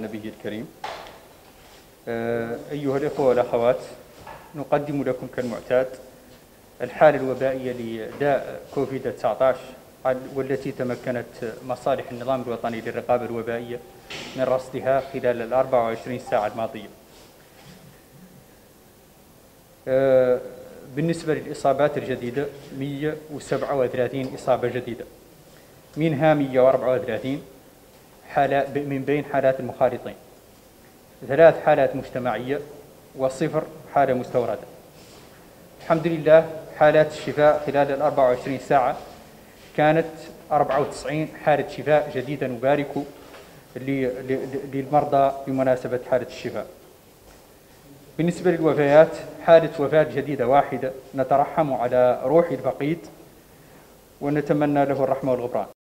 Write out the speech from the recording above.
النبي الكريم أيها الإخوة والأخوات نقدم لكم كالمعتاد الحالة الوبائية لداء كوفيد 19 والتي تمكنت مصالح النظام الوطني للرقابة الوبائية من رصدها خلال ال 24 ساعة الماضية. بالنسبة للإصابات الجديدة 137 إصابة جديدة منها 134 حالات من بين حالات المخالطين ثلاث حالات مجتمعية وصفر حالة مستوردة. الحمد لله حالات الشفاء خلال ال 24 ساعة كانت 94 حالة شفاء جديدة نبارك للمرضى بمناسبة حالة الشفاء. بالنسبة للوفيات حالة وفاة جديدة واحدة نترحم على روح الفقيد ونتمنى له الرحمة والغفران.